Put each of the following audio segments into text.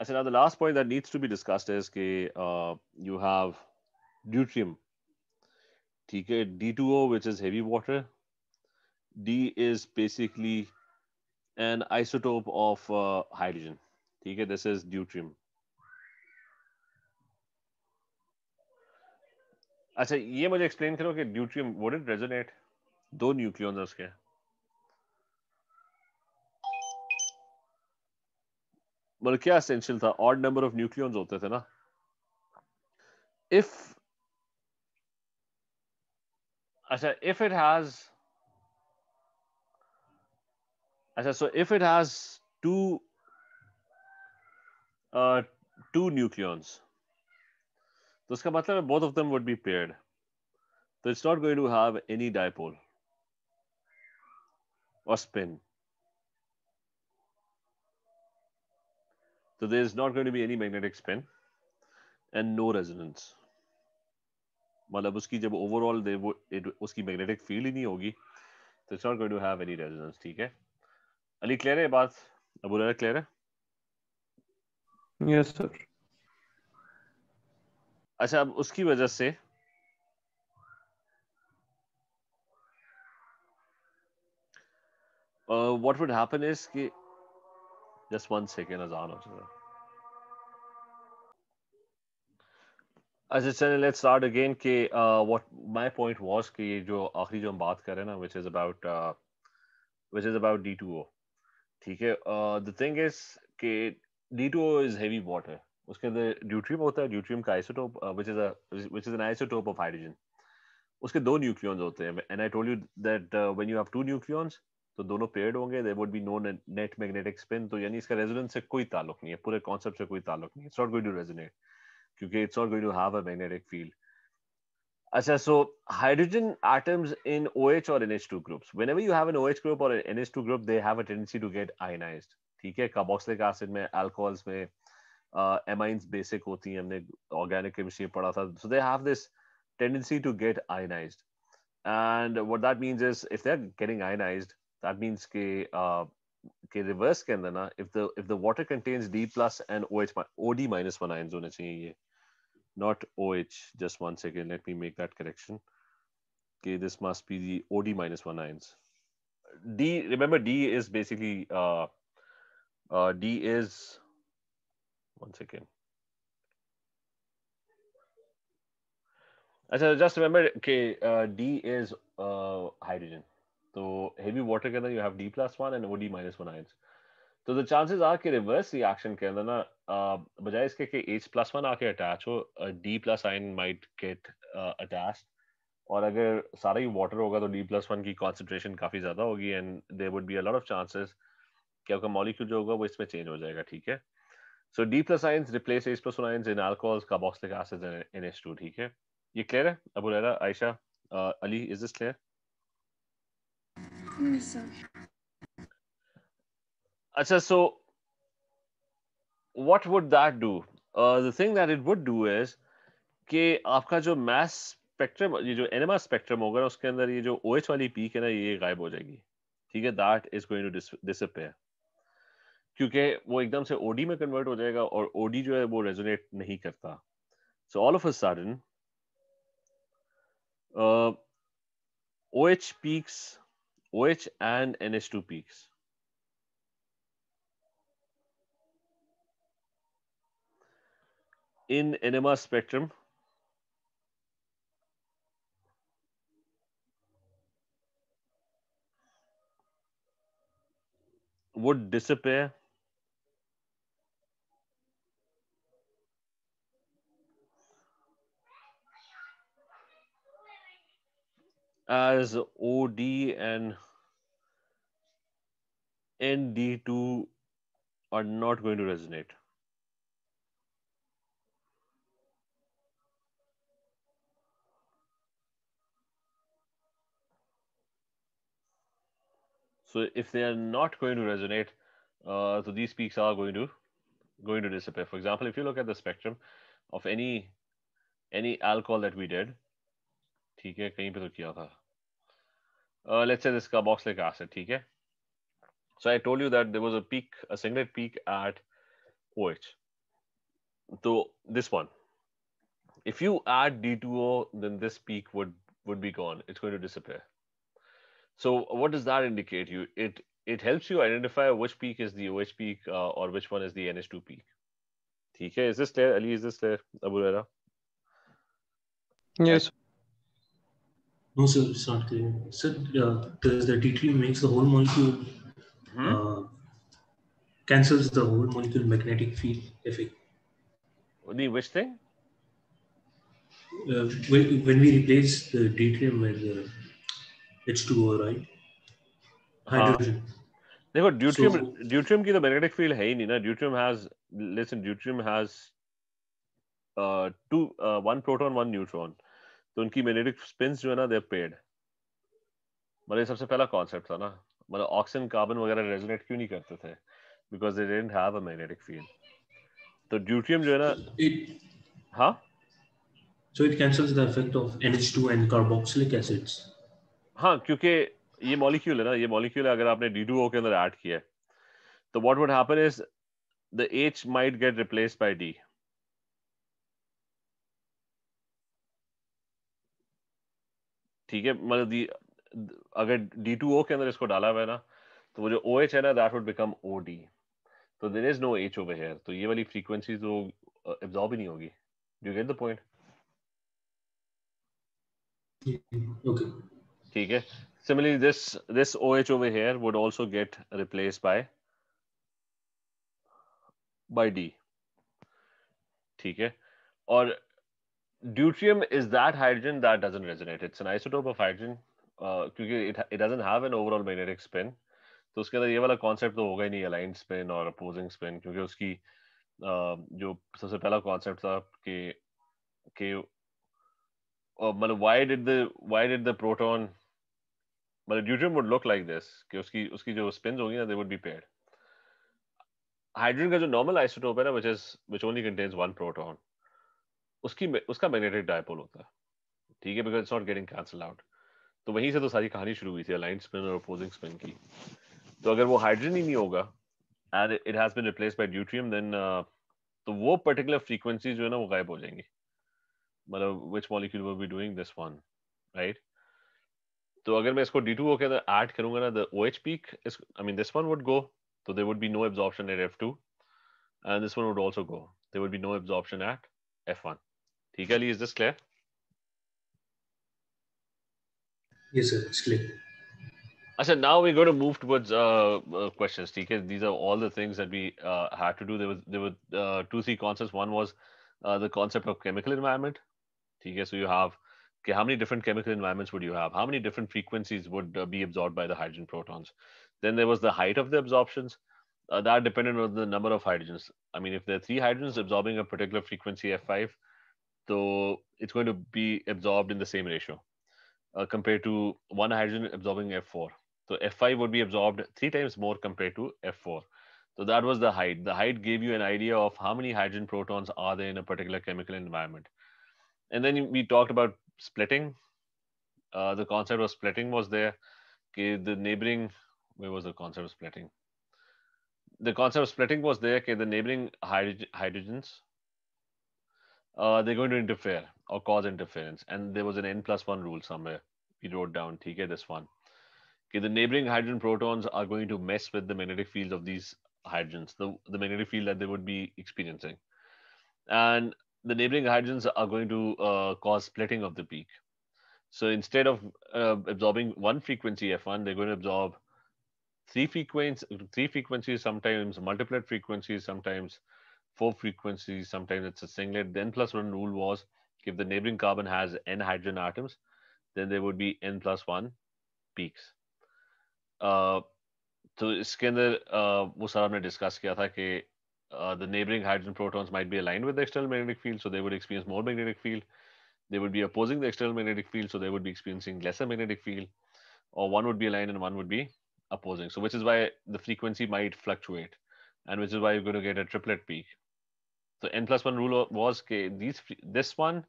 अच्छा now the last point that needs to be discussed is कि uh, you have deuterium ठीक है D2O which is heavy water D is basically an isotope of uh, hydrogen ठीक है this is deuterium अच्छा ये मुझे explain करो कि ड्यूट्रियम वुड इट रेजोनेट दो न्यूक्लियॉन्स उसके मतलब क्या एसेंशियल था ऑड नंबर ऑफ़ न्यूक्लियॉन्स होते थे ना। इफ़ अच्छा इफ़ इट हैज़ अच्छा so if it has two two nucleons तो उसका मतलब है both of them would be paired तो it's not going to have any dipole और spin So there is not going to be any magnetic spin and no resonance. मतलब उसकी जब overall वो उसकी मैग्नेटिक फ़ील्ड ही नहीं होगी तो it's not going to have any resonance ठीक है? अली क्लियर है बात? अबू रेरा क्लियर है? यस सर अच्छा अब उसकी वजह से व्हाट वुड हैपन इज़ कि जस्ट वन सेकेंड अजान हो अच्छा चलिए लेट्स स्टार्ट अगेन कि व्हाट माय पॉइंट वाज कि जो आखिरी जो हम बात कर रहे हैं ना which is about which is about D2O ठीक है द थिंग इज़ कि D2O इज़ हेवी वाटर उसके अंदर ड्यूट्रियम होता है ड्यूट्रियम का isotope which is a which is an isotope of hydrogen उसके दो न्यूक्लियॉन्स होते हैं and I told you that when you have two nucleons तो दोनों पेयर्ड होंगे there would be no net magnetic spin तो यानी इसका रेजोनेंस से कोई ताल्लुक नहीं है पूरे कॉन्सेप्ट से कोई ताल्लुक नहीं it's not going to resonate क्योंकि it's not going to have a magnetic field अच्छा so hydrogen atoms in OH or NH2 groups? Whenever you have an OH or an NH2 group they have a tendency to get ionized. ठीक है carboxylic acid में alcohols में amines uh, basic होती हैं हमने organic chemistry पढ़ा था। So they have this tendency to get ionized. And what that means is if they're getting ionized that means के uh, के रिवर्स के अंदर ना if the if the water contains D plus and OH OD minus one ions होने चाहिए ये not OH just one second let me make that correction okay this must be the OD minus one ions D remember D is basically uh, uh, D is one second अच्छा just remember okay uh, D is uh, hydrogen तो heavy water के अंदर you have D plus one and O D minus one ions तो the chances are कि reverse reaction के अंदर ना बजाय इसके कि एच प्लस वन आके अटैच हो D plus ion might get attach और अगर सारा ही वाटर होगा तो डी प्लस वन की कॉन्सेंट्रेशन काफ़ी ज़्यादा होगी and there would be a lot of chances कि आपका मॉलिक्यूल जो होगा वो इसमें चेंज हो जाएगा, ठीक है? So D plus ions replace H plus one ions in alcohols का बॉक्स लिखा एन टू ठीक है? ये क्लियर है? Abu Rahra Ayesha Ali is this clear Acha, so what would that do? Uh, the thing that it would do is कि आपका जो mass spectrum ये जो NMR spectrum होगा ना उसके अंदर ये जो OH वाली peak है ना ये गायब हो जाएगी ठीक है is going to dis disappear क्योंकि वो एकदम से OD में convert हो जाएगा और OD जो है वो resonate नहीं करता so all of a sudden uh, OH peaks OH and NH2 peaks. In NMR spectrum, would disappear as OD and ND2 are not going to resonate. So if they are not going to resonate, uh, so these peaks are going to going to disappear. For example, if you look at the spectrum of any any alcohol that we did, ठीक है कहीं पे तो किया था uh, let's say this carboxylic acid ठीक है so I told you that there was a peak a singlet peak at OH so this one if you add d2o then this peak would would be gone it's going to disappear so what does that indicate you it it helps you identify which peak is the OH peak uh, or which one is the NH2 peak. Okay, is this clear? Ali, is this clear? Abu Rera? Yes. No, sir, it's not clear. Sir, uh, does the D3 makes the whole molecule hmm? uh, cancels the whole molecule magnetic field effect? The which thing? Uh, when, when we replace the deuterium with the H2O, right? Hydrogen. Uh, देखो deuterium deuterium की तो magnetic field है ही नहीं ना deuterium has listen deuterium has two one proton one neutron तो उनकी magnetic spins जो है ना दे पेड मतलब सबसे पहला कॉन्सेप्ट था ना मतलब ऑक्सीजन कार्बन वगैरह रेजोनेट क्यों नहीं करते थे? Because they didn't have a magnetic field तो ड्यूट्रियम जो है ना हाँ? So it cancels the effect of NH2 and carboxylic acids. हाँ क्योंकि ये मॉलिक्यूल है ना ये मॉलिक्यूल अगर आपने D2O के अंदर ऐड किया तो what would happen is the H might get replaced by D. ठीक है? मतलब अगर डी टू ओ के अंदर इसको डाला हुआ है ना तो वो जो ओ एच है ना that would become O D तो there is no H O there तो ये वाली फ्रीक्वेंसी तो एब्जॉर्ब ही नहीं होगी. डू गेट द पॉइंट ठीक है. Similarly this this O H over here would also get replace by by D ठीक है. और deuterium is that hydrogen that doesn't resonate it's an isotope of hydrogen क्योंकि it it have an overall magnetic spin तो उसके अंदर ये वाला concept तो होगा ही नहीं अलाइन स्पिन और अपोजिंग स्पिन क्योंकि उसकी uh, जो सबसे पहला कॉन्सेप्ट था कि कि मतलब why did the why did the proton मतलब deuterium would look like this कि उसकी उसकी जो स्पिन होगी ना they would be paired hydrogen का जो नॉर्मल आइसोटोप है ना which is which only contains one proton उसकी उसका मैग्नेटिक डायपोल होता है ठीक है because it's not getting cancel out तो वहीं से तो सारी कहानी शुरू हुई थी अलाइन स्पिन और अपोजिंग स्पिन की। तो अगर वो हाइड्रोजन ही नहीं होगा and it has been replaced by deuterium then तो वो पर्टिकुलर फ्रीक्वेंसी जो है ना, वो गायब हो जाएँगी। मतलब which molecule will be doing this one right तो अगर मैं इसको D2O के अंदर ऐड करूँगा ना the OH peak is, I mean, this one would go so there would be no absorption at F2 and this one would also go. There would be no absorption at F1 ठीक है is this clear? Yes sir it's clear I said now we're going to move towards uh, uh, questions. Okay, these are all the things that we uh, had to do. There was there were uh, two three concepts. One was uh, the concept of chemical environment. Okay, so you have okay, how many different chemical environments would you have? How many different frequencies would be absorbed by the hydrogen protons? Then there was the height of the absorptions. That depended on the number of hydrogens. I mean, if there are three hydrogens absorbing a particular frequency F5, so it's going to be absorbed in the same ratio uh, compared to one hydrogen absorbing F4. So F5 would be absorbed three times more compared to F4. So that was the height. The height gave you an idea of how many hydrogen protons are there in a particular chemical environment. And then we talked about splitting. Uh, the concept of splitting was there. Okay, the neighboring, where was the concept of splitting? The concept of splitting was there. Okay, the neighboring hydrogen, hydrogens, uh, they're going to interfere or cause interference. And there was an n plus one rule somewhere. We wrote down, okay, this one. Okay, the neighboring hydrogen protons are going to mess with the magnetic fields of these hydrogens, the, the magnetic field that they would be experiencing. And the neighboring hydrogens are going to uh, cause splitting of the peak. So instead of uh, absorbing one frequency F1, they're going to absorb three frequencies, three frequencies, sometimes multiple frequencies, sometimes four frequencies, sometimes it's a singlet. Then plus one rule was if the neighboring carbon has n hydrogen atoms, then there would be n plus one peaks. Uh, तो इसके अंदर uh, वो सारा हमने discuss किया था कि uh, the neighboring hydrogen protons might be aligned with the external magnetic field, so they would experience more magnetic field. They would be opposing the external magnetic field, so they would be experiencing lesser magnetic field. Or one would be aligned and one would be opposing. So which is why the frequency might fluctuate, and which is why you're going to get a triplet peak. So n plus one rule was okay, these this one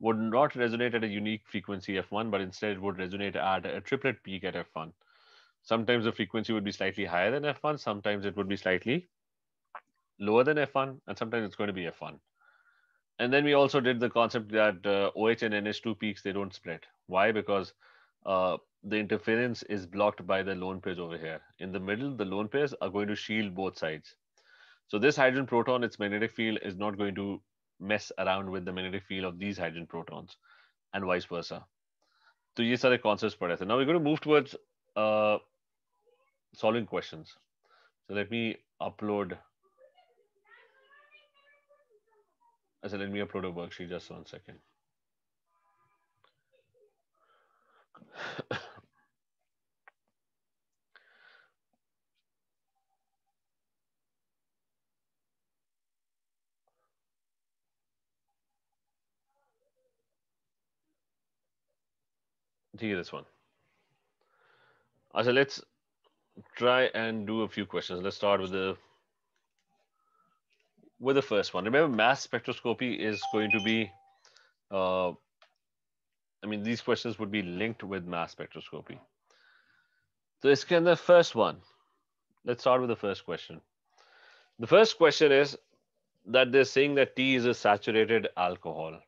would not resonate at a unique frequency f1, but instead it would resonate at a triplet peak at f1. Sometimes the frequency would be slightly higher than f1. Sometimes it would be slightly lower than F1, and sometimes it's going to be F1. and then we also did the concept that uh, OH and NH2 peaks they don't split. Why? Because uh, the interference is blocked by the lone pairs over here. In the middle, the lone pairs are going to shield both sides. So this hydrogen proton, its magnetic field is not going to mess around with the magnetic field of these hydrogen protons and vice versa. So these are the concepts पढ़े थे. Now we're going to move towards uh, solving questions. So let me upload. I said let me upload a worksheet just one second. See this one. So let's try and do a few questions. Let's start with the with the first one. Remember, mass spectroscopy is going to be, uh, I mean, these questions would be linked with mass spectroscopy. So it's kind of the first one. Let's start with the first question. The first question is that they're saying that T is a saturated alcohol.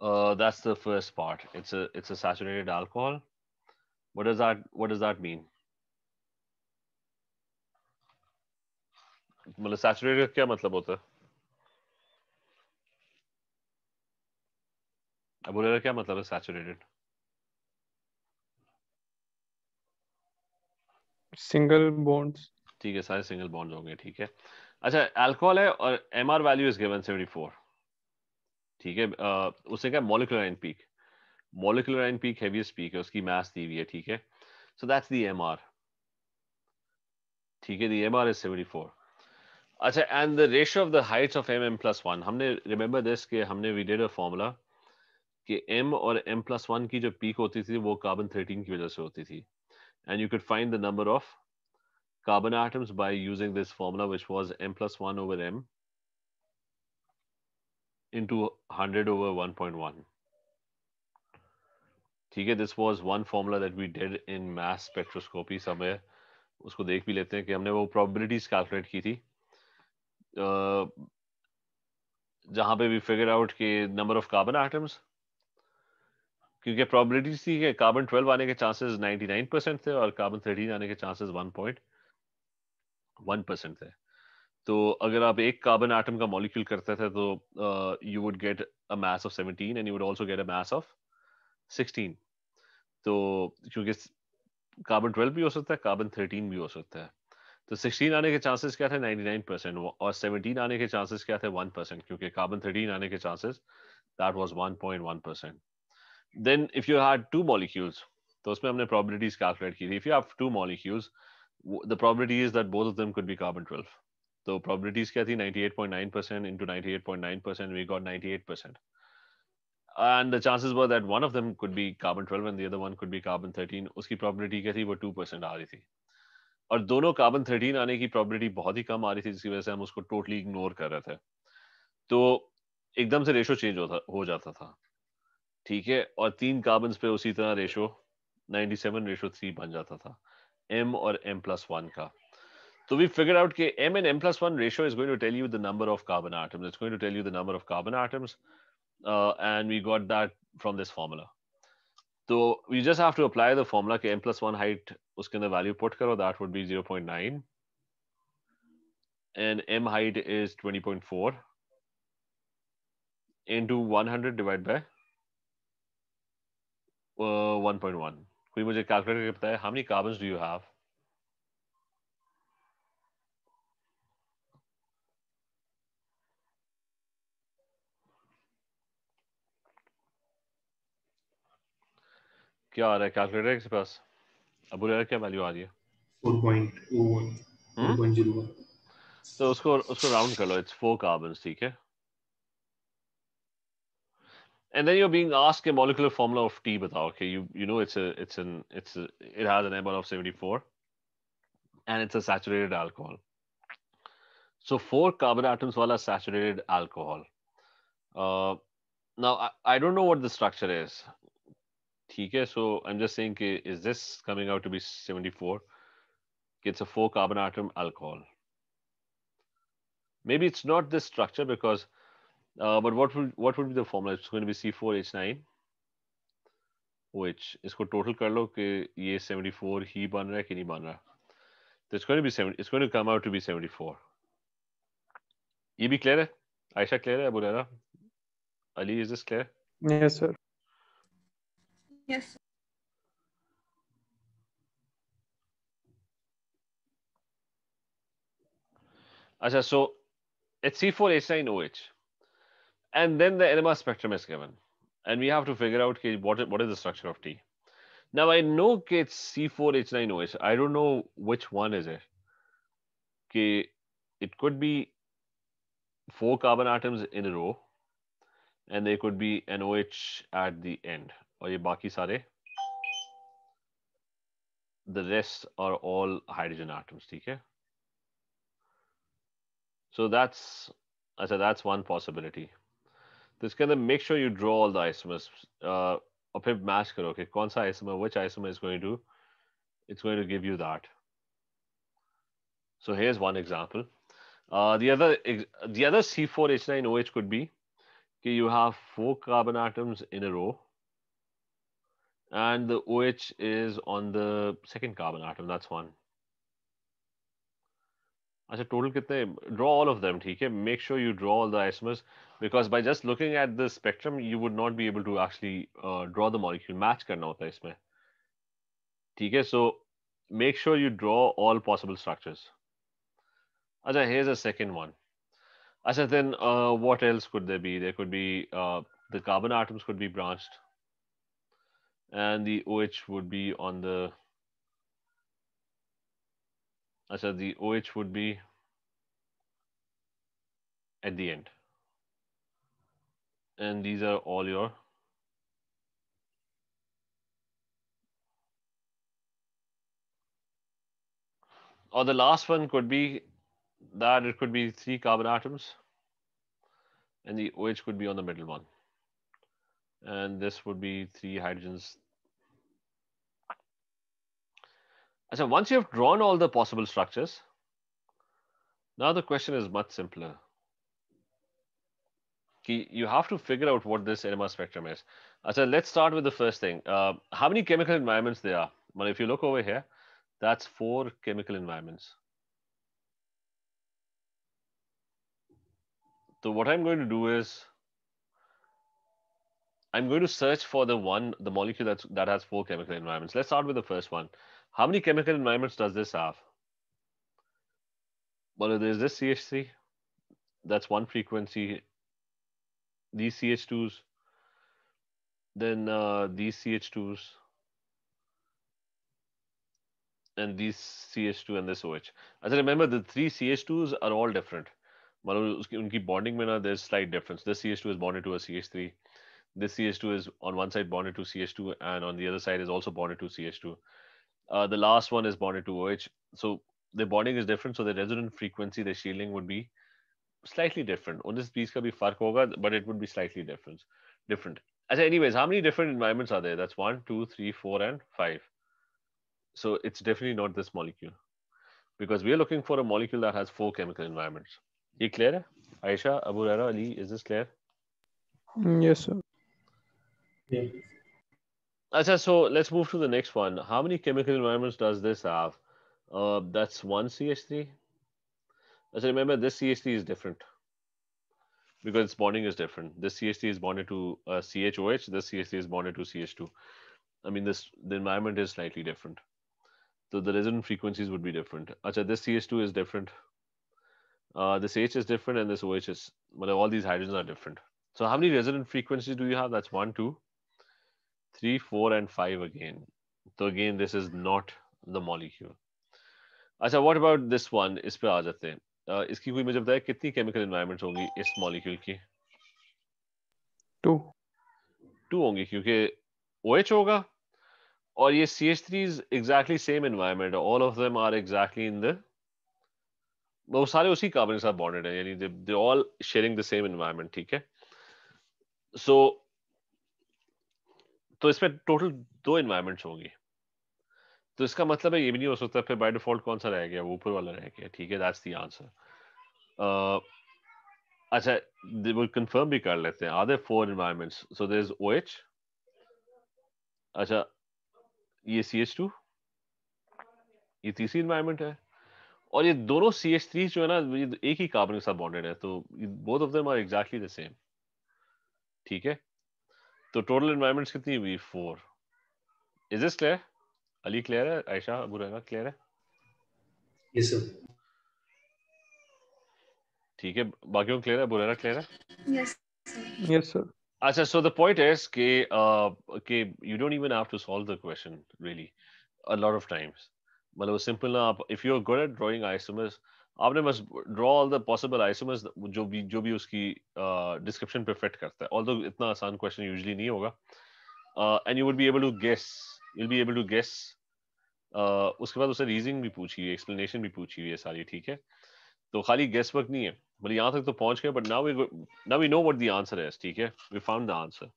Uh, that's the first part. It's a it's a saturated alcohol. What does that what does that mean? मतलब saturated क्या मतलब होता है अब बोलेगा क्या मतलब है सैचुरेटेड सिंगल बॉन्ड्स ठीक है सारे सिंगल बॉन्ड्स होंगे ठीक है अच्छा अल्कोहल है और M R value is given 74 ठीक है उसने क्या molecular peak molecular peak heaviest peak है, उसकी मास दी हुई है, ठीक है? सो दैट्स द एमआर ठीक है द एमआर इज़ 74 अच्छा and the ratio of the heights of M M plus one हमने रिमेंबर दिस कि हमने वी डिड अ फॉर्मूला कि एम और एम प्लस वन की जो पीक होती थी, वो कार्बन थर्टीन की वजह से होती थी। And you could find the number of carbon atoms by using this formula, which was m plus 1 over m. into 100 over 1.1 ठीक है this was one formula that we did in mass spectroscopy समय उसको देख भी लेते हैं कि हमने वो प्रोबेबिलिटीज कैलकुलेट की थी। जहाँ पे भी फिगर आउट के नंबर ऑफ़ कार्बन एटम्स क्योंकि प्रोबेबिलिटी थी कि कार्बन 12 आने के चांसेस 99 परसेंट थे और कार्बन 13 आने के चांसेस 1.1 परसेंट थे। तो अगर आप एक कार्बन एटम का मॉलिक्यूल करते थे तो you would get a mass of 17 and you would also get a mass of 16 तो क्योंकि कार्बन 12 भी हो सकता है कार्बन 13 भी हो सकता है। तो 16 आने के चांसेस क्या थे? 99 परसेंट और 17 आने के चांसेस क्या थे? 1 परसेंट क्योंकि कार्बन 13 आने के chances that was 1.1 percent then if you had two molecules तो उसमें हमने प्रोबेबिलिटीज कैलकुलेट की थी। If you have two molecules the probability is that both of them could be carbon 12 तो प्रोबेबिलिटीज क्या थी? 98.9 percent into 98.9 percent we got 98 percent and the chances were that one of them could be carbon 12 and the other one could be carbon 13 उसकी probability क्या थी? वो 2% आ रही थी. और दोनों कार्बन थर्टीन आने की प्रॉबिलिटी बहुत ही कम आ रही थी, जिसकी वजह से हम उसको टोटली इग्नोर कर रहे थे। तो एकदम से रेशो चेंज होता, हो जाता था। ठीक है? और तीन कार्बन पे उसी तरह रेशो 97 रेशो थ्री बन जाता था। M और m प्लस वन का। तो वी फिगर आउट कि m and m plus 1 ratio is going to tell you the number of carbon atoms. It's going to tell you the number of carbon atoms. Uh, and we got that from this formula. So we just have to apply the formula कि m plus 1 height उसके अंदर value put करो that would be 0.9 and m height is 20.4 into 100 divided by uh, 1.1 कोई मुझे calculate करके बताए how many carbons do you have क्या आ रहा है कैलकुलेटर के पास अबू रेरा क्या वैल्यू आ रही है 4.01 4.01 तो उसको उसको राउंड कर लो इट्स फोर कार्बन्स ठीक है and then you're being asked a molecular formula of T बताओ okay you you know it's a it's an it's a, it has an MR of 74 and it's a saturated alcohol so four carbon atoms wala saturated alcohol uh, now I, I don't know what the structure is ठीक है so I am just saying कि is this coming out to be 74 कि it's a four carbon atom alcohol may be it's not this structure because but what what would be the formula it's going to be C four इसको total कर लो कि ये 74 ही बन रहा है कि नहीं बन रहा। तो it's going to be 70 it's going to come out to be 74 ये भी क्लियर है? आयशा क्लियर है? बोल रहा Ali is this clear yes sir Yes. Acha, so it's C4H9OH. And then the NMR spectrum is given. And we have to figure out what, is, what is the structure of T. Now I know it's C4H9OH. I don't know which one is it. Okay, it could be four carbon atoms in a row. And there could be an OH at the end. Or ye baki sare. The rest are all hydrogen atoms. Okay? So that's I said that's one possibility. This kind of make sure you draw all the isomers. Uh, और फिर match करो कि कौन सा isomer, which isomer is going to, it's going to give you that. So here's one example. Uh, the other the other C4H9OH could be okay, you have four carbon atoms in a row and the OH is on the second carbon atom. That's one. अच्छा total कितने draw all of them ठीक है make sure you draw all the isomers because by just looking at the spectrum you would not be able to actually uh, draw the molecule match करना होता है इसमें ठीक है so make sure you draw all possible structures अच्छा here's a second one अच्छा then uh, what else could there be there could be uh, the carbon atoms could be branched and the OH would be on the I said the OH would be at the end. And these are all your or the last one could be that it could be three carbon atoms and the OH could be on the middle one. And this would be three hydrogens So once you have drawn all the possible structures, now the question is much simpler. You have to figure out what this NMR spectrum is. I said, let's start with the first thing. Uh, how many chemical environments there are? Well, if you look over here, that's four chemical environments. So what I'm going to do is I'm going to search for the one, the molecule that's, that has four chemical environments. Let's start with the first one. How many chemical environments does this have? Well, there's this CH3. That's one frequency. These CH2s. Then uh, these CH2s. And these CH2 and this OH. As I remember, the three CH2s are all different. मतलब उनकी bonding में there's slight difference. This CH2 is bonded to a CH3. This CH2 is on one side bonded to CH2 and on the other side is also bonded to CH2. Uh, the last one is bonded to OH. So the bonding is different. So the resonant frequency, the shielding would be slightly different. On this piece, be fark hoga, but it would be slightly different. Different. As anyways, how many different environments are there? That's one, two, three, four, and five. So it's definitely not this molecule because we are looking for a molecule that has four chemical environments. Is clear? Aisha, Abu Rara, Ali, is this clear? Yes, sir. Yeah. Achha, so let's move to the next one. How many chemical environments does this have? Uh, that's one CH3. As I remember, this CH3 is different because its bonding is different. This CH3 is bonded to uh, CHOH. This CH3 is bonded to CH2. I mean, this the environment is slightly different. So the resonant frequencies would be different. Achha, this CH2 is different. Uh, this H is different and this OH is, well, all these hydrogens are different. So how many resonant frequencies do you have? That's one, two, three, four, and five again. So again, this is not the molecule. अच्छा what about this one? इस पे आ जाते हैं. Uh, इसकी कोई मुझे बताए कितनी chemical environments होंगी इस molecule की? Two. Two होंगी क्योंकि OH होगा और ये CH3 is exactly same environment. All of them are exactly in the वो सारे उसी कार्बन के साथ बॉन्डेड है यानी they all sharing the same environment ठीक है सो so, तो इसमें टोटल दो इन्वायरमेंट्स होंगी। तो इसका मतलब है, ये भी नहीं हो सकता फिर बाय डिफ़ॉल्ट कौन सा रह गया, वो ऊपर वाला रह गया। ठीक है दैट्स द आंसर अच्छा वो कंफर्म भी कर लेते हैं। Are there four environments so there is OH अच्छा ये सी एच टू ये तीसरी एनवायरनमेंट है। और ये दोनों सी एच थ्री जो है ना, ये एक ही कार्बन के साथ बॉन्डेड है तो both of them are exactly the same ठीक है? तो टोटल इन्वायरमेंट कितनी हुई? Four is this clear Ali clear है? आयशा अबू रहेगा क्लियर है? Yes, ठीक है बाकी क्लियर है? बुरेरा क्लियर है? यस सर अच्छा सो द पॉइंट इज़ के के you don't even have to solve the question really a lot of times मतलब सिंपल ना आप if you are good at drawing isomers आपने बस draw all the possible isomers जो भी जो भी उसकी डिस्क्रिप्शन uh, पे फिट करता है। Although इतना आसान क्वेश्चन यूजली नहीं होगा। And you be able to guess you'll be able to guess uh, उसके बाद उसे रीजनिंग भी पूछी हुई एक्सप्लेनेशन भी पूछी हुई है सारी ठीक है? तो खाली गेस वर्क नहीं है। मतलब यहाँ तक तो पहुँच गए but now now we know what the answer है ठीक है? वी फाउंड द आंसर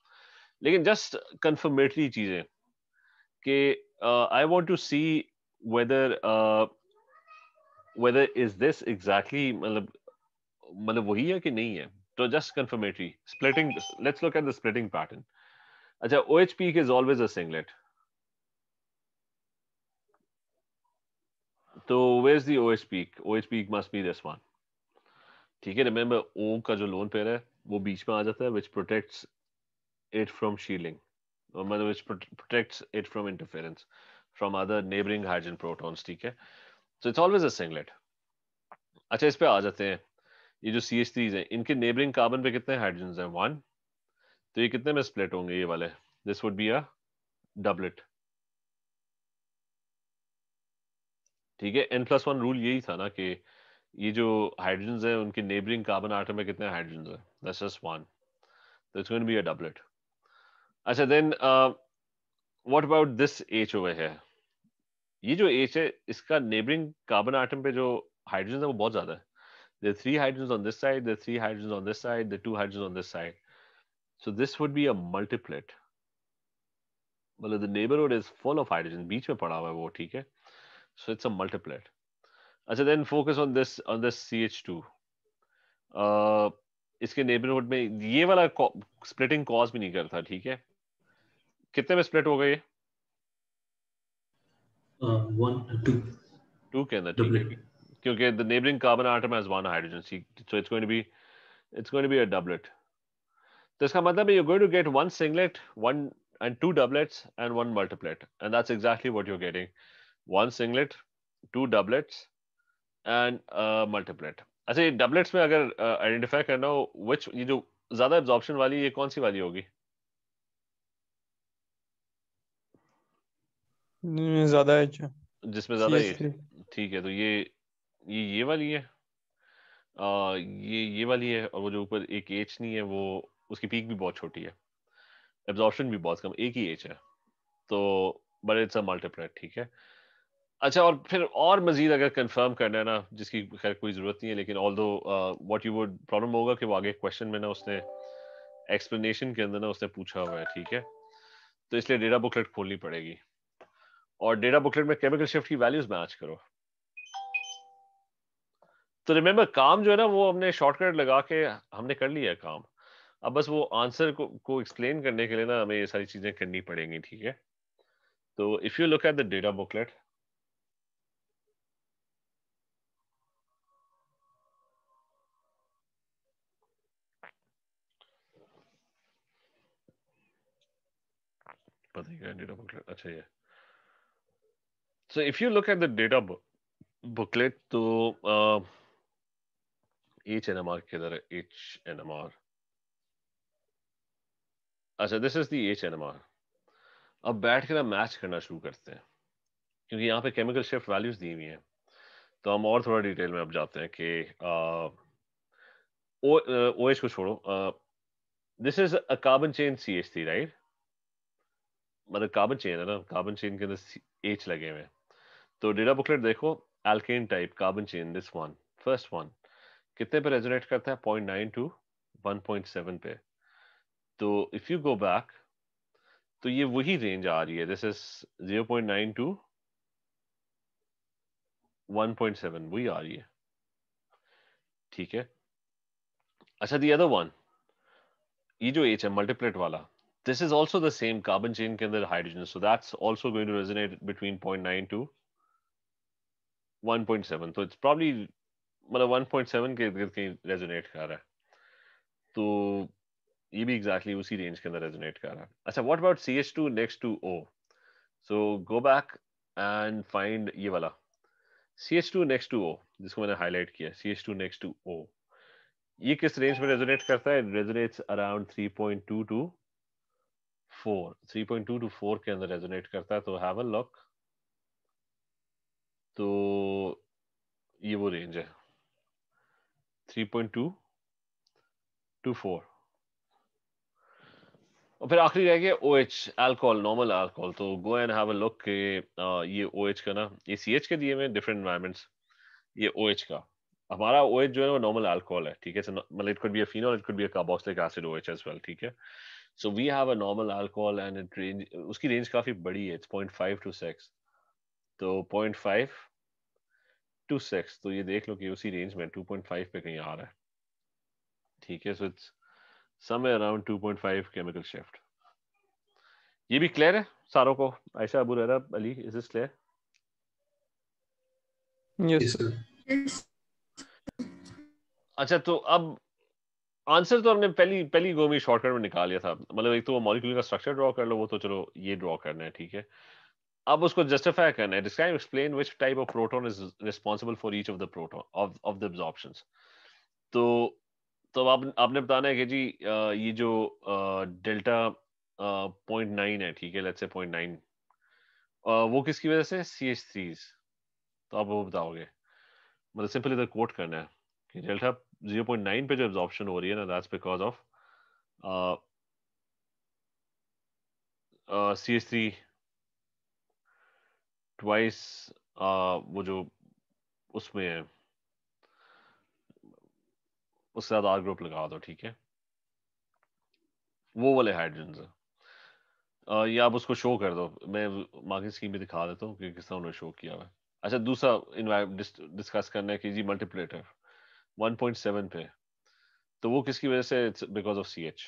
लेकिन जस्ट कंफर्मेटरी चीज़ें कि I want to see whether whether is this exactly मतलब मतलब वही है कि नहीं है तो just confirmatory splitting let's look at the splitting pattern अच्छा OH peak is always a singlet तो where's the OH peak OH peak must be this one ठीक है रिमेंबर O का जो लोन पेयर है वो बीच में आ जाता है which protects it from shielding मतलब which protects it from interference from other neighboring hydrogen protons ठीक है so it's always a singlet. अच्छा इस पे आ जाते हैं। ये जो सी एच थ्रीज हैं, इनके नेबरिंग कार्बन पे कितने हाइड्रोजन हैं? वन तो ये कितने में स्प्लिट होंगे ये वाले? This would be a doublet ठीक है एन प्लस वन रूल यही था ना कि ये जो हाइड्रोजन है, उनके नेबरिंग कार्बन आटम में कितने हाइड्रोजन है? दैट्स जस्ट वन तो इट्स बी अ डबलेट अच्छा then what about this H over है ये जो एच है, इसका नेबरिंग कार्बन आइटम पे जो हाइड्रोजन है, वो बहुत ज़्यादा है। There three hydrogen on this side there three hydrogen on this side two hydrogen on this side so this would be a multiplet मतलब the neighbourhood is full of hydrogen बीच में पड़ा हुआ है वो, ठीक है? सो इट्स अच्छा, a multiplet अच्छा then focus on this on this C H two इसके नेबरहुड में ये वाला स्प्लिटिंग कॉज भी नहीं करता, ठीक है? कितने में स्प्लिट हो गए Uh, one, two. Two के अंदर ठीक है. क्योंकि the neighboring carbon atom has one hydrogen so it's going to be it's going to be a doublet तो इसका मतलब है you're going to get one singlet one and two doublets and one multiplet and that's exactly what you're getting one singlet two doublets and a multiplet अच्छा ये doublets में अगर identify uh, करना हो which ये जो ज्यादा absorption वाली ये कौन सी वाली होगी ज़्यादा है जिसमें ज़्यादा ये ठीक है तो ये ये ये वाली है। आ, ये ये वाली है और वो जो ऊपर एक एच नहीं है वो उसकी पीक भी बहुत छोटी है। एब्जॉर्प्शन भी बहुत कम एक ही एच है। तो बट इट्स अ मल्टीप्लेट ठीक है। अच्छा और फिर और मजीद अगर कंफर्म करना है ना जिसकी खैर कोई ज़रूरत नहीं है लेकिन ऑल दो वॉट यू वुड प्रॉब्लम होगा कि वो आगे क्वेश्चन में ना उसने एक्सप्लेनेशन के अंदर ना उसने पूछा हुआ है ठीक है। तो इसलिए डेटा बुकलेट खोलनी पड़ेगी। और डेटा बुकलेट में केमिकल शिफ्ट की वैल्यूज़ मैच करो। तो रिमेम्बर काम जो है ना, वो हमने शॉर्टकट लगा के हमने कर लिया काम। अब बस वो आंसर को को एक्सप्लेन करने के लिए ना हमें ये सारी चीज़ें करनी पड़ेंगी, ठीक है? तो if you look at the data booklet पता ही डेटा बुकलेट अच्छा ये। So if you look at the data book, booklet तो uh, है? एच एन एम आर अच्छा this is the H N M R अब बैठ के ना मैच करना शुरू करते हैं। क्योंकि यहाँ पे केमिकल शिफ्ट वैल्यूज़ दी हुई हैं। तो हम और थोड़ा डिटेल में अब जाते हैं कि ओ एच को छोड़ो। This is a carbon chain C H three right मतलब कार्बन चेन है ना? कार्बन चेन के अंदर एच लगे हुए हैं। तो डेटा बुकलेट देखो alkane type carbon chain this one first one कितने पे रेजोनेट करता है? Point nine to one point seven पे। तो इफ़ यू गो बैक तो ये वही रेंज आ रही है this is zero point nine to one point seven वही आ रही है। ठीक है? अच्छा दी अदर वन ये जो एच है मल्टीप्लेट वाला this is also the same carbon chain के अंदर hydrogen, so that's also going to resonate between 0.9 to 1.7 तो इट्स प्रॉब्ली मतलब 1.7 के इर्द कहीं रेजोनेट कर रहा है। तो ये भी एग्जैक्टली exactly उसी रेंज के अंदर रेजोनेट कर रहा है। अच्छा what about CH2 next to O? So go back and find ये वाला। CH2 नेक्स्ट टू O, जिसको मैंने हाईलाइट किया CH2 नेक्स्ट टू O ये किस रेंज में रेजोनेट करता है? रेजोनेट्स अराउंड 3.2 टू 4 3.2 टू 4 के अंदर रेजोनेट करता है तो हैव अ लुक तो ये वो रेंज है। 3.2 टू 4 और फिर आखिरी रह गया O H alcohol normal alcohol तो go and have a look के ये ओ एच का ना, ये सी एच के दिए हुए डिफरेंट एनवायरमेंट्स ये ओ एच का। हमारा ओ एच जो है वो नॉर्मल एल्कोहल है, ठीक है? मतलब it could be a phenol it could be a carboxylic acid O H as well ठीक है? So we have a normal alcohol and it range उसकी रेंज काफ़ी बड़ी है इट्स 0.5 टू 6 तो 0.5 टू 6 तो ये देख लो कि उसी रेंज में 2.5 पे कहीं आ रहा है। ठीक है so it's somewhere around 2.5 chemical shift ये भी क्लियर है सारों को? Ayesha Abu Rahra Ali is this clear yes अच्छा तो अब आंसर तो हमने पहली पहली गो में शॉर्टकट में निकाल लिया था। मतलब एक तो वो मॉलिक्यूल का स्ट्रक्चर ड्रॉ कर लो वो तो चलो ये ड्रॉ करना है ठीक है। अब उसको जस्टिफाई करना है। Describe explain which type of proton is responsible for each of the proton of of the absorptions तो तो आप, आपने बताना है कि जी ये जो डेल्टा पॉइंट नाइन है ठीक है लेट्स से पॉइंट नाइन वो किसकी वजह से? सी एच थ्रीज तो आप वो बताओगे। मतलब सिंपल इधर कोट करना है कि डेल्टा 0.9 पे जो एब्जॉर्प्शन हो रही है ना that's because of C H three twice वो जो उसमें है उसके साथ आर ग्रुप लगा दो, ठीक है? वो वाले हाइड्रोजन है। या आप उसको शो कर दो। मैं मार्किंग स्कीम भी दिखा देता हूँ कि किस तरह उन्होंने शो किया हुआ अच्छा दूसरा डिस्कस करना है कि जी मल्टीप्लेटर 1.7 पे। तो वो किसकी वजह से? Because of C H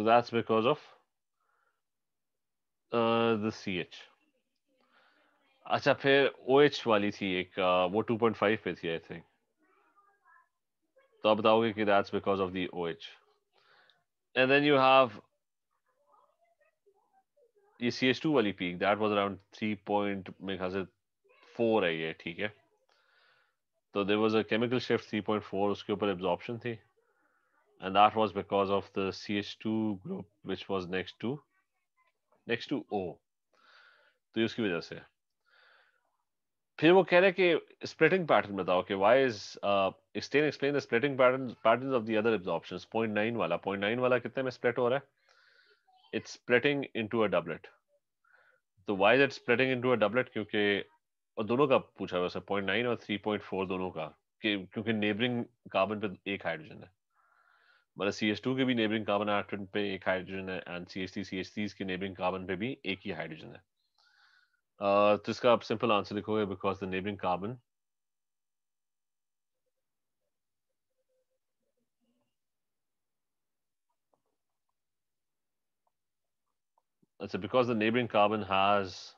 so that's because of uh, the CH अच्छा फिर OH वाली थी एक uh, वो 2.5 पे थी आई थिंक तो आप बताओगे कि that's because of the OH and then you have ये सी एच टू वाली peak that was around three point मेरे ख्याल से फोर है ये ठीक है? तो there was a chemical shift three point four उसके ऊपर एब्जॉर्प्शन थी। And that was because of the C H two group which was next to next to O तो उसकी वजह से। फिर वो कह रहे हैं कि स्प्लिटिंग पैटर्न बताओ कि why is एक्सटेन explain the splitting pattern patterns of the other absorptions 0.9 वाला 0.9 वाला कितने में स्प्लिट हो रहा है? It's splitting into a doublet तो why is it splitting into a doublet? क्योंकि, और दोनों का पूछा हुआ सर। पॉइंट नाइन और थ्री पॉइंट फोर दोनों का, कि, क्योंकि नेबरिंग कार्बन पे एक हाइड्रोजन है। मतलब सी एच टू के भी नेबरिंग कार्बन एटम पे एक हाइड्रोजन है and C H three C H three के नेबरिंग कार्बन पे भी एक ही हाइड्रोजन है। Uh, तो इसका आप सिंपल आंसर लिखोगे because the neighbouring carbon so because the neighboring carbon has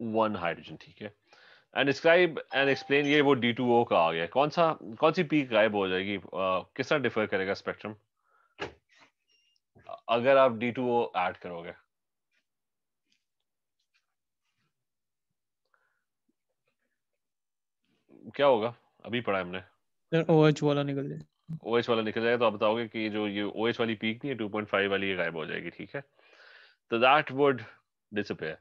one hydrogen ठीक है? एंड डिस्क्राइब एंड एक्सप्लेन ये वो D2O का आ गया। कौन सा कौन सी पीक गायब हो जाएगी? किस तरह डिफर करेगा स्पेक्ट्रम अगर आप डी टू ओ ऐड करोगे। क्या होगा? अभी पढ़ा हमने। OH वाला निकल जाए। ओ OH वाला निकल जाएगा तो आप बताओगे कि जो ये ओ OH वाली पीक नहीं है 2.5 वाली ये गायब हो जाएगी ठीक है? तो दैट वुड डिसअपेयर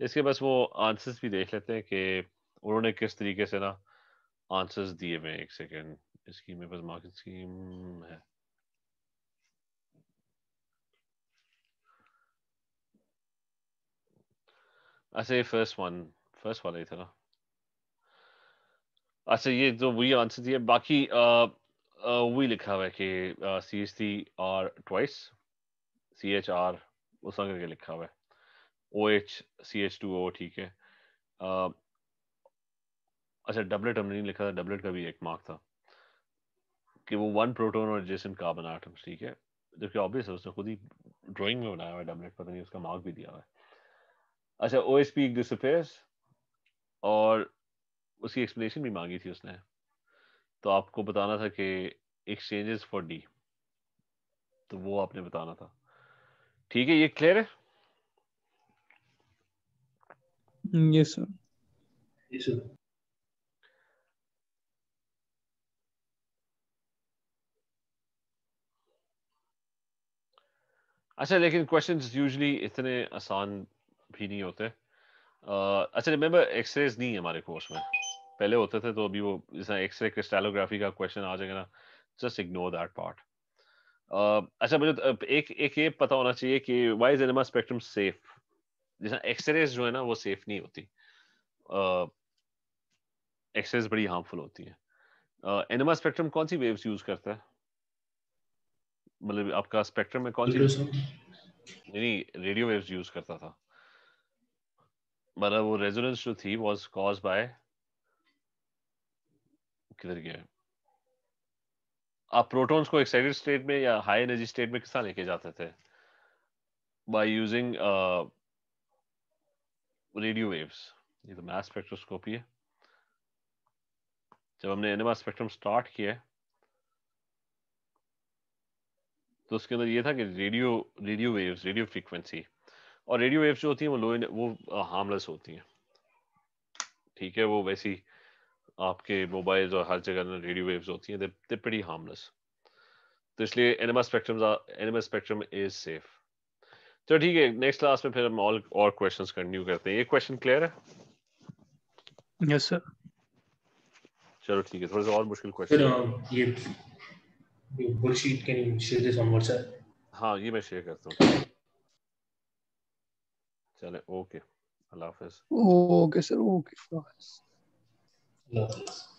इसके बस वो आंसर्स भी देख लेते हैं कि उन्होंने किस तरीके से ना आंसर्स दिए मैं, एक सेकेंड इसकी मेरे पास मार्केट स्कीम है। अच्छा ये फ़र्स्ट वन फ़र्स्ट वाला ही था ना। अच्छा ये तो वही आंसर दिए, बाकी वही लिखा हुआ है कि C H three are twice C H are उस करके लिखा हुआ है। O H C H two O ठीक है। अच्छा डबलेट हमने नहीं लिखा था डबलेट का भी एक मार्क था। कि वो वन प्रोटोन और जेसन कार्बन एटम्स ठीक है? जबकि ऑब्वियस है उसने खुद ही ड्राइंग में बनाया हुआ है डबलेट पता नहीं उसका मार्क भी दिया हुआ है। अच्छा ओ एस पी डिसअपेयर्स और उसकी एक्सप्लेनेशन भी मांगी थी उसने। तो आपको बताना था कि एक्सचेंजेस फॉर डी तो वो आपने बताना था। ठीक है ये क्लियर है? Yes sir Yes, sir. अच्छा लेकिन क्वेश्चन यूजली इतने आसान भी नहीं होते। uh, अच्छा रिमेंबर एक्सरेज नहीं है हमारे कोर्स में। पहले होते थे तो अभी वो जैसा एक्सरे क्रिस्टलोग्राफी का क्वेश्चन आ जाएगा ना। जस्ट इग्नोर दैट पार्ट अच्छा मुझे तो, एक एक ये पता होना चाहिए कि why is NMR spectrum safe जैसा एक्सरेज जो है ना वो सेफ़ नहीं होती। एक्सरेज बड़ी हार्मफुल होती है। एनिमा स्पेक्ट्रम कौन सी वेव्स यूज़ करता है? मतलब आपका स्पेक्ट्रम में कौन सी. नहीं रेडियो वेव्स यूज़ करता था। मतलब वो रेजोनेंस जो थी वाज कॉज बाय किधर गया? आप प्रोटॉन्स को एक्साइटेड स्टेट में या हाई एनर्जी स्टेट में किस लेके जाते थे? बाय यूजिंग रेडियो वेव्स ये तो मास स्पेक्ट्रोस्कोपी है। जब हमने एनिमा स्पेक्ट्रम स्टार्ट किया है, तो उसके अंदर ये था कि radio radio waves radio frequency और रेडियो वेव्स जो होती हैं वो लो वो हार्मलेस होती हैं। ठीक है वो वैसी आपके मोबाइल्स और हर जगह रेडियो वेव्स होती हैं दे प्रीटी हार्मलेस तो इसलिए NMR spectrum NMR spectrum is safe तो ठीक है नेक्स्ट क्लास में फिर हम और और क्वेश्चंस कंटिन्यू करते हैं। ये क्वेश्चन क्लियर है? यस सर चलो ठीक है थोड़ा सा और मुश्किल क्वेश्चन ये worksheet, can you share this on WhatsApp? हाँ ये मैं शेयर करता हूँ चले ओके अल्लाह हाफिज okay sir okay Allah Hafiz.